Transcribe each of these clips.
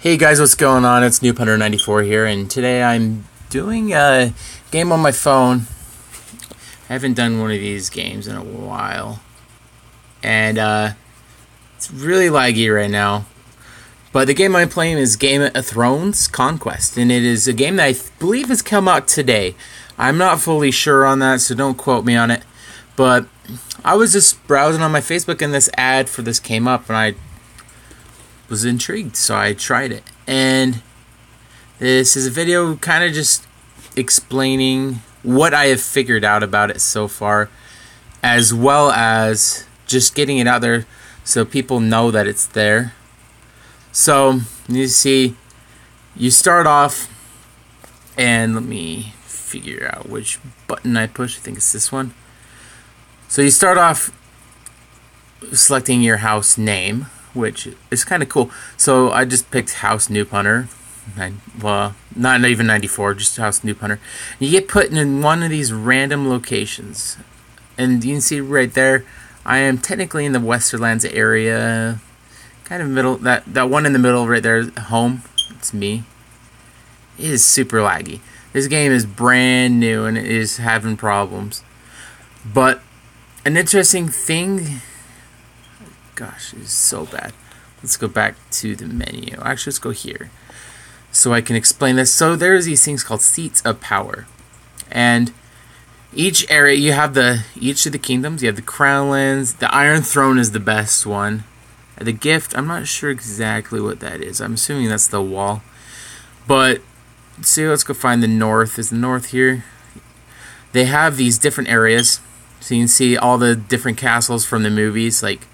Hey guys, what's going on? It's NoobHunter94 here, and today I'm doing a game on my phone. I haven't done one of these games in a while. And uh, it's really laggy right now. But the game I'm playing is Game of Thrones Conquest, and it is a game that I believe has come out today. I'm not fully sure on that, so don't quote me on it. But I was just browsing on my Facebook, and this ad for this came up, and I was intrigued, so I tried it. And this is a video kind of just explaining what I have figured out about it so far, as well as just getting it out there so people know that it's there. So, you see, you start off, and let me figure out which button I push. I think it's this one. So, you start off selecting your house name which is kind of cool. So I just picked House NoobHunter. Well, not even 94, just House NoobHunter. You get put in one of these random locations. And you can see right there, I am technically in the Westerlands area. Kind of middle, that, that one in the middle right there, home. It's me. It is super laggy. This game is brand new and it is having problems. But an interesting thing gosh, it is so bad. Let's go back to the menu. Actually, let's go here. So I can explain this. So there's these things called seats of power. And each area, you have the each of the kingdoms. You have the Crownlands. The Iron Throne is the best one. The gift, I'm not sure exactly what that is. I'm assuming that's the wall. But, see, let's go find the north. Is the north here? They have these different areas. So you can see all the different castles from the movies. Like,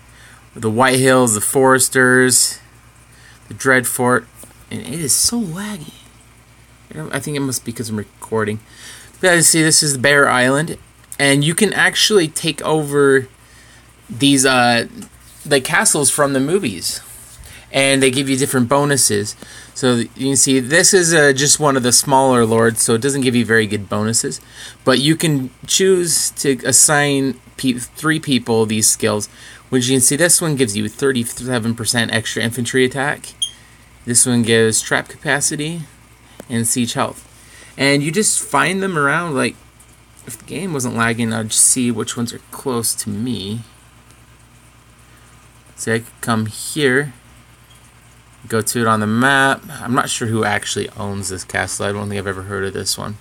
the White Hills, the Foresters, the Dreadfort, and it is so laggy. I think it must be because I'm recording. But see, this is Bear Island, and you can actually take over these uh, the castles from the movies, and they give you different bonuses. So you can see this is uh, just one of the smaller lords, so it doesn't give you very good bonuses. But you can choose to assign pe three people these skills, which you can see this one gives you 37% extra infantry attack. This one gives trap capacity and siege health. And you just find them around, like, if the game wasn't lagging, I'd see which ones are close to me. So I could come here, go to it on the map. I'm not sure who actually owns this castle. I don't think I've ever heard of this one.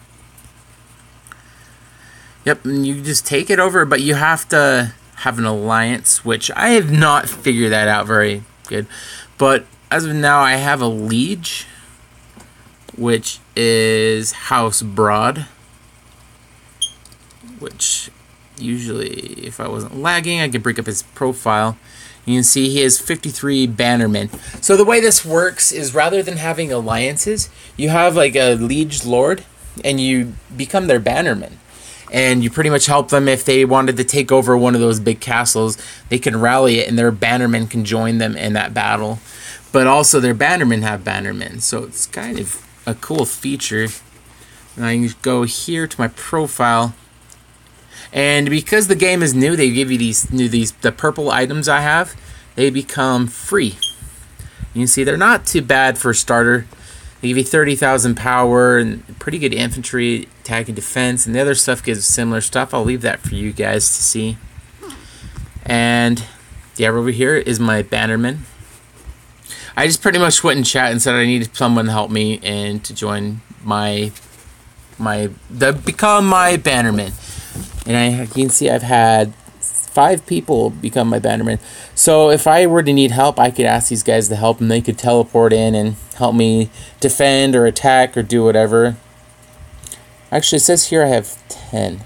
Yep, and you just take it over, but you have to have an alliance, which I have not figured that out very good. But as of now, I have a liege, which is House Broad, which usually, if I wasn't lagging, I could break up his profile. You can see he has 53 bannermen. So the way this works is rather than having alliances, you have like a liege lord, and you become their bannerman and you pretty much help them if they wanted to take over one of those big castles. They can rally it, and their bannermen can join them in that battle. But also, their bannermen have bannermen, so it's kind of a cool feature. And I can go here to my profile, and because the game is new, they give you these new these the purple items I have. They become free. You can see they're not too bad for a starter. They give you 30,000 power and pretty good infantry, attack, and defense. And the other stuff gives similar stuff. I'll leave that for you guys to see. And yeah, over here is my bannerman. I just pretty much went in chat and said I needed someone to help me and to join my my the become my bannerman. And I you can see I've had five people become my bannerman. So if I were to need help, I could ask these guys to help, and they could teleport in and help me defend or attack or do whatever. Actually, it says here I have ten.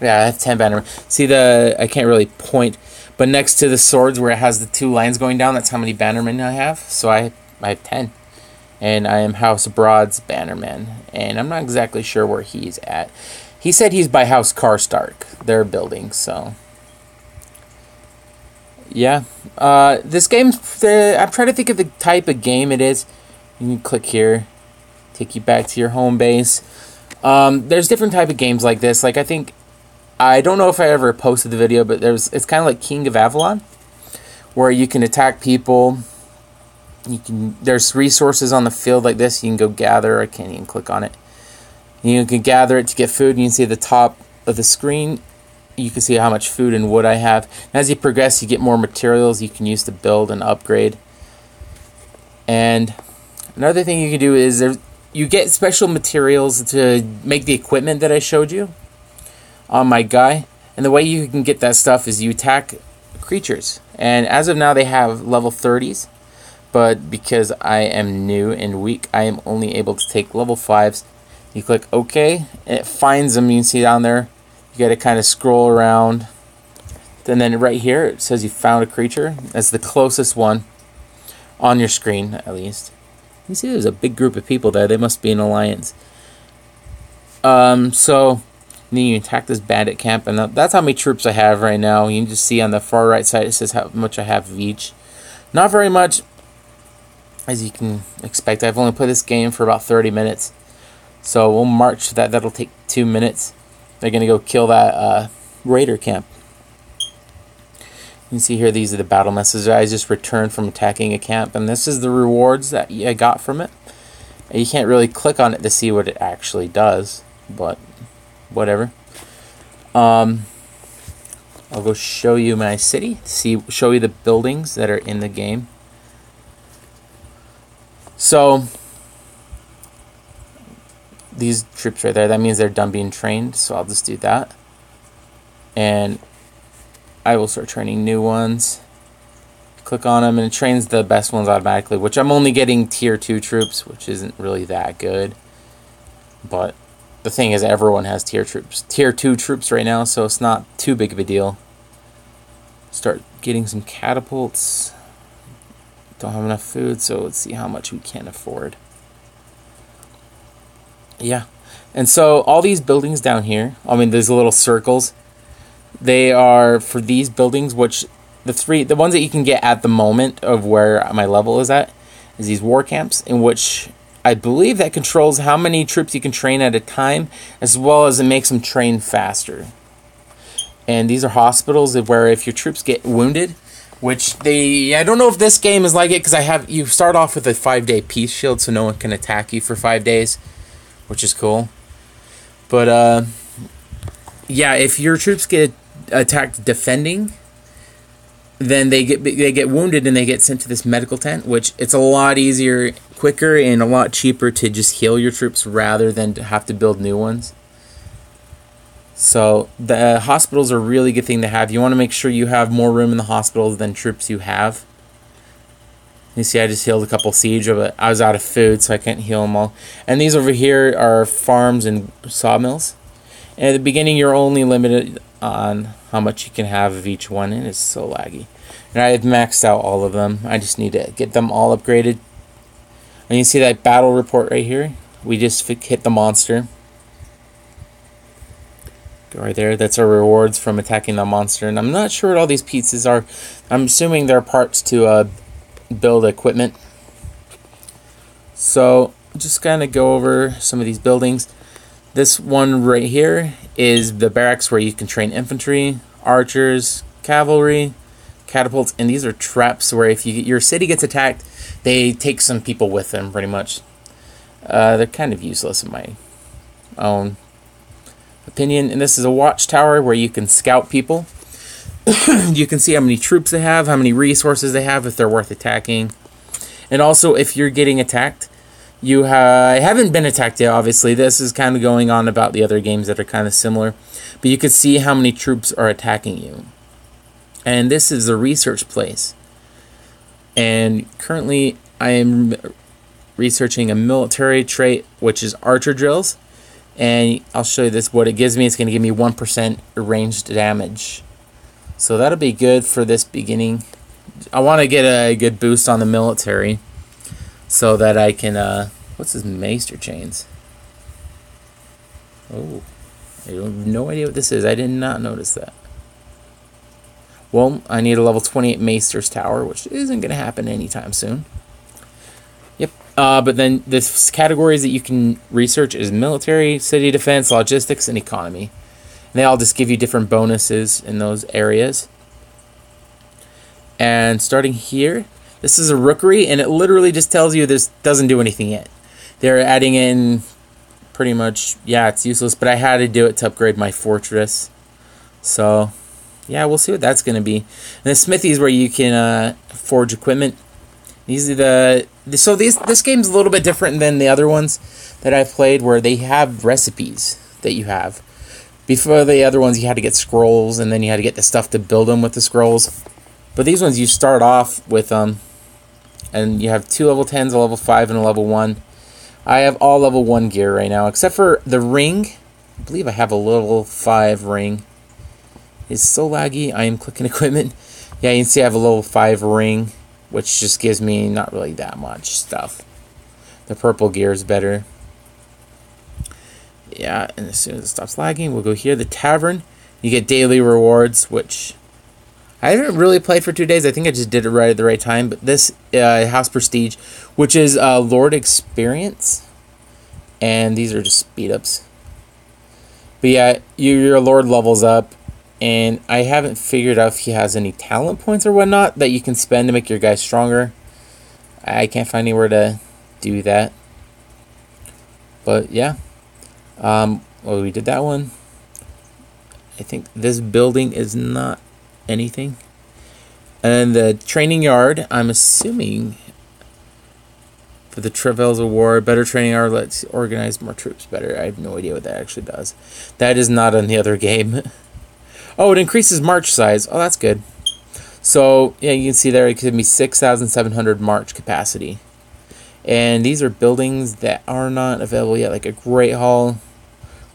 Yeah, I have ten bannermen. See the I can't really point, but next to the swords where it has the two lines going down, that's how many bannermen I have. So I I have ten, and I am House Broad's bannerman, and I'm not exactly sure where he's at. He said he's by House Karstark, their building, so. Yeah. Uh, this game, I'm trying to think of the type of game it is. You can click here, take you back to your home base. Um, there's different type of games like this. Like, I think, I don't know if I ever posted the video, but there's, it's kind of like King of Avalon, where you can attack people you can there's resources on the field like this you can go gather i can't even click on it you can gather it to get food. You can see the top of the screen. You can see how much food and wood i have. As you progress you get more materials you can use to build and upgrade. And another thing you can do is there you get special materials to make the equipment that i showed you. On my guy. And the way you can get that stuff is you attack creatures. And as of now they have level 30s but because I am new and weak, I am only able to take level 5s. You click OK, and it finds them. You can see down there. You got to kind of scroll around. And then right here, it says you found a creature. That's the closest one on your screen, at least. You see there's a big group of people there. They must be an alliance. Um, so, then you attack this bandit camp, and that's how many troops I have right now. You can just see on the far right side, it says how much I have of each. Not very much, as you can expect, I've only played this game for about 30 minutes. So we'll march that. That'll take two minutes. They're going to go kill that uh, raider camp. You can see here, these are the battle messages. I just returned from attacking a camp, and this is the rewards that I got from it. You can't really click on it to see what it actually does, but whatever. Um, I'll go show you my city, see, show you the buildings that are in the game. So these troops right there, that means they're done being trained. So I'll just do that. And I will start training new ones. Click on them and it trains the best ones automatically, which I'm only getting tier 2 troops, which isn't really that good. But the thing is, everyone has tier troops, tier 2 troops right now, so it's not too big of a deal. Start getting some catapults. Don't have enough food, so let's see how much we can afford. Yeah. And so all these buildings down here, I mean, there's little circles. They are for these buildings, which the three, the ones that you can get at the moment of where my level is at, is these war camps, in which I believe that controls how many troops you can train at a time, as well as it makes them train faster. And these are hospitals where if your troops get wounded, which they I don't know if this game is like it because I have you start off with a five day peace shield so no one can attack you for five days, which is cool. But uh, yeah, if your troops get attacked defending, then they get they get wounded and they get sent to this medical tent, which it's a lot easier, quicker, and a lot cheaper to just heal your troops rather than to have to build new ones. So the hospitals are a really good thing to have. You want to make sure you have more room in the hospitals than troops you have. You see, I just healed a couple siege, but I was out of food, so I can't heal them all. And these over here are farms and sawmills. And at the beginning, you're only limited on how much you can have of each one, and it's so laggy. And I've maxed out all of them. I just need to get them all upgraded. And you see that battle report right here? We just hit the monster. Go right there. That's our rewards from attacking the monster. And I'm not sure what all these pieces are. I'm assuming they're parts to uh, build equipment. So just kind of go over some of these buildings. This one right here is the barracks where you can train infantry, archers, cavalry, catapults, and these are traps where if you, your city gets attacked, they take some people with them pretty much. Uh, they're kind of useless in my own opinion. And this is a watchtower where you can scout people. you can see how many troops they have, how many resources they have, if they're worth attacking. And also, if you're getting attacked, you ha- haven't been attacked yet, obviously. This is kind of going on about the other games that are kind of similar. But you can see how many troops are attacking you. And this is the research place. And currently, I am researching a military trait, which is archer drills and I'll show you this what it gives me it's going to give me 1% ranged damage so that'll be good for this beginning I want to get a good boost on the military so that I can uh, what's this maester chains oh I have no idea what this is I did not notice that well I need a level 28 maester's tower which isn't going to happen anytime soon Yep. uh, but then the categories that you can research is military, city defense, logistics, and economy. They all just give you different bonuses in those areas. And starting here, This is a rookery, and it literally just tells you this doesn't do anything yet. They're adding in pretty much, yeah, it's useless, but I had to do it to upgrade my fortress. So, yeah, we'll see what that's going to be. And the smithy is where you can uh, forge equipment. These are the so these this game's a little bit different than the other ones that I've played, where they have recipes that you have. Before the other ones, you had to get scrolls, and then you had to get the stuff to build them with the scrolls. But these ones, you start off with um, and you have two level tens, a level five, and a level one. I have all level one gear right now, except for the ring. I believe I have a level five ring. It's so laggy. I am clicking equipment. Yeah, you can see I have a level five ring, which just gives me not really that much stuff. The purple gear is better. Yeah, and as soon as it stops lagging, we'll go here. The tavern. You get daily rewards, which I haven't really played for two days. I think I just did it right at the right time. But this uh, House Prestige, which is uh, Lord Experience, and these are just speed ups. But yeah, your Lord levels up, and I haven't figured out if he has any talent points or whatnot that you can spend to make your guy stronger. I can't find anywhere to do that. But yeah, um, well, we did that one. I think this building is not anything. And the training yard, I'm assuming for the Travails Award, better training yard lets organize more troops better. I have no idea what that actually does. That is not on the other game. oh, it increases march size. Oh, that's good. So, yeah, you can see there it could be 6,700 march capacity. And these are buildings that are not available yet, like a Great Hall.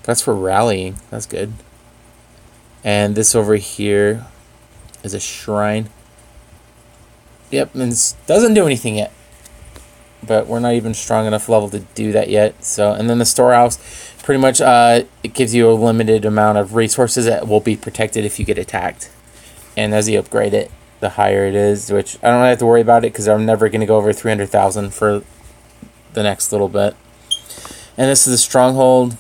That's for rallying. That's good. And this over here is a shrine. Yep, and doesn't do anything yet. But we're not even strong enough level to do that yet. So, and then the storehouse, pretty much, uh, it gives you a limited amount of resources that will be protected if you get attacked. And as you upgrade it, the higher it is, which I don't really have to worry about it because I'm never going to go over 300,000 for the next little bit. And this is a stronghold.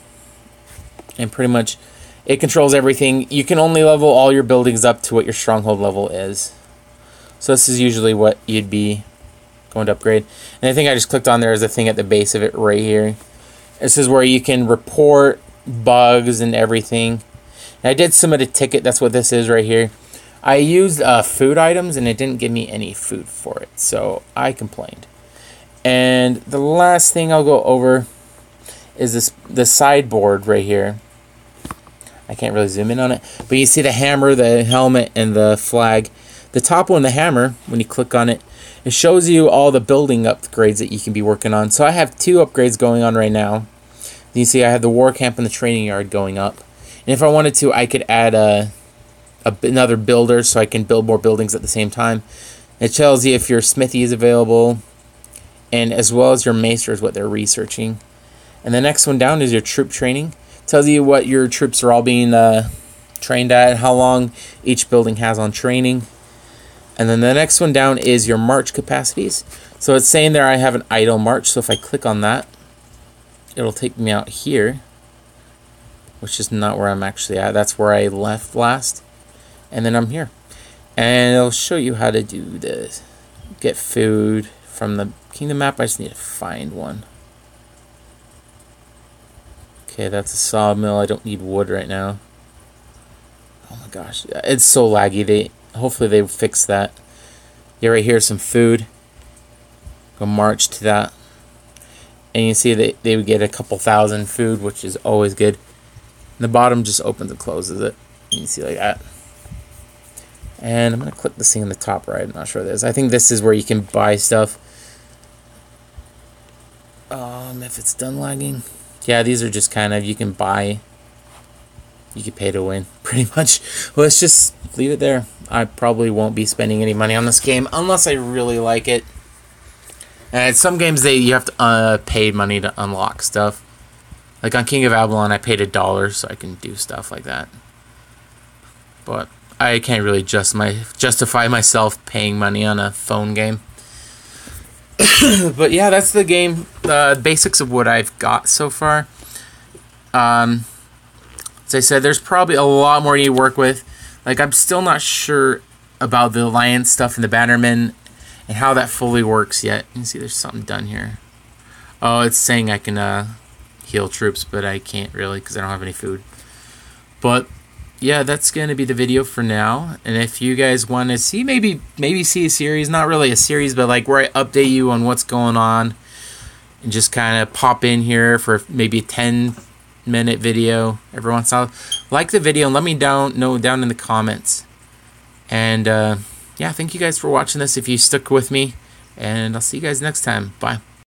And pretty much it controls everything. You can only level all your buildings up to what your stronghold level is. So this is usually what you'd be going to upgrade. And I think I just clicked on there is a thing at the base of it right here. This is where you can report bugs and everything. And I did submit a ticket. That's what this is right here. I used uh, food items and it didn't give me any food for it. So I complained. And the last thing I'll go over is this the sideboard right here. I can't really zoom in on it, but you see the hammer, the helmet, and the flag. The top one, the hammer, when you click on it, it shows you all the building upgrades that you can be working on. So I have two upgrades going on right now. You see I have the war camp and the training yard going up. And if I wanted to, I could add a, a another builder so I can build more buildings at the same time. It tells you if your smithy is available, and as well as your maester is what they're researching. And the next one down is your troop training tells you what your troops are all being uh, trained at, and how long each building has on training. And then the next one down is your march capacities. So it's saying there I have an idle march. So if I click on that, it'll take me out here, which is not where I'm actually at. That's where I left last. And then I'm here. And it'll show you how to do this. Get food from the kingdom map. I just need to find one. Okay, that's a sawmill. I don't need wood right now. Oh my gosh, it's so laggy. They hopefully they fix that. Yeah, right here, some food. Go march to that, and you see they they would get a couple thousand food, which is always good. And the bottom just opens and closes it. You see like that. And I'm gonna click this thing in the top right. I'm not sure this. I think this is where you can buy stuff. Um, if it's done lagging yeah, these are just kind of, you can buy, you can pay to win, pretty much. Let's just leave it there. I probably won't be spending any money on this game unless I really like it. And some games, they you have to uh, pay money to unlock stuff. Like on King of Avalon, I paid a dollar so I can do stuff like that. But I can't really just my justify myself paying money on a phone game. but yeah, that's the game. The basics of what I've got so far. Um, as I said, there's probably a lot more you to work with. Like I'm still not sure about the alliance stuff and the Bannermen and how that fully works yet. You see there's something done here. Oh, it's saying I can uh, heal troops, but I can't really because I don't have any food. But yeah, that's going to be the video for now. And if you guys want to see, maybe maybe see a series, not really a series, but like where I update you on what's going on, and just kind of pop in here for maybe a 10 minute video every once in a while. Like the video and let me down know down in the comments. And uh, yeah, thank you guys for watching this. If you stuck with me, and I'll see you guys next time. Bye.